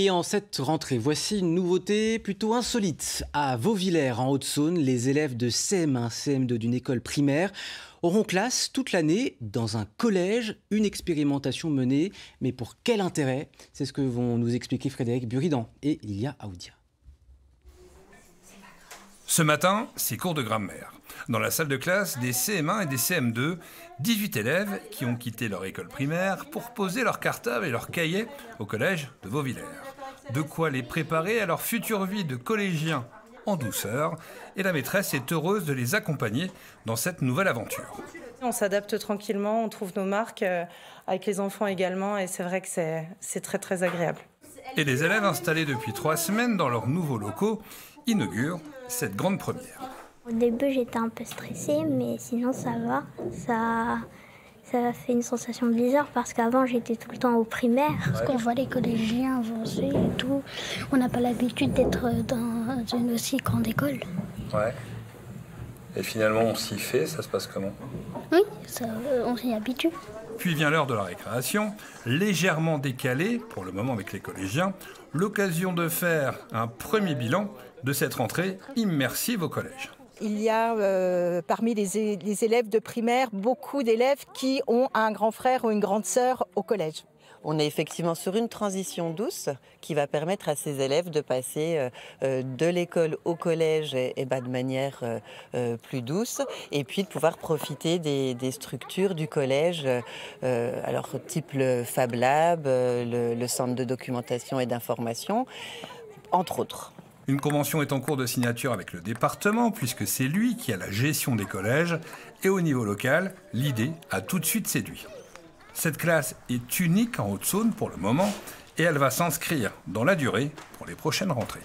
Et en cette rentrée, voici une nouveauté plutôt insolite. À Vauvillers, en Haute-Saône, les élèves de CM1, CM2 d'une école primaire auront classe toute l'année dans un collège, une expérimentation menée. Mais pour quel intérêt? C'est ce que vont nous expliquer Frédéric Buridan et Lilia Aoudia. Ce matin, c'est cours de grammaire. Dans la salle de classe des CM1 et des CM2, 18 élèves qui ont quitté leur école primaire pour poser leur cartable et leur cahier au collège de Vauvillers. De quoi les préparer à leur future vie de collégiens en douceur, et la maîtresse est heureuse de les accompagner dans cette nouvelle aventure. On s'adapte tranquillement, on trouve nos marques euh, avec les enfants également, et c'est vrai que c'est très très agréable. Et les élèves installés depuis trois semaines dans leurs nouveaux locaux inaugurent cette grande première. Au début, j'étais un peu stressée, mais sinon ça va. Ça, ça fait une sensation bizarre parce qu'avant j'étais tout le temps au primaire. Parce qu'on voit les collégiens avancer et tout. On n'a pas l'habitude d'être dans une aussi grande école. Ouais. Et finalement, on s'y fait, ça se passe comment? Oui, ça, on s'y habitue. Puis vient l'heure de la récréation, légèrement décalée, pour le moment avec les collégiens, l'occasion de faire un premier bilan de cette rentrée immersive au collège. Il y a euh, parmi les, élèves de primaire beaucoup d'élèves qui ont un grand frère ou une grande sœur au collège. On est effectivement sur une transition douce qui va permettre à ces élèves de passer euh, euh, de l'école au collège et, bah, de manière plus douce et puis de pouvoir profiter des, structures du collège, alors type le Fab Lab, le centre de documentation et d'information, entre autres. Une convention est en cours de signature avec le département, puisque c'est lui qui a la gestion des collèges, et au niveau local, l'idée a tout de suite séduit. Cette classe est unique en Haute-Saône pour le moment, et elle va s'inscrire dans la durée pour les prochaines rentrées.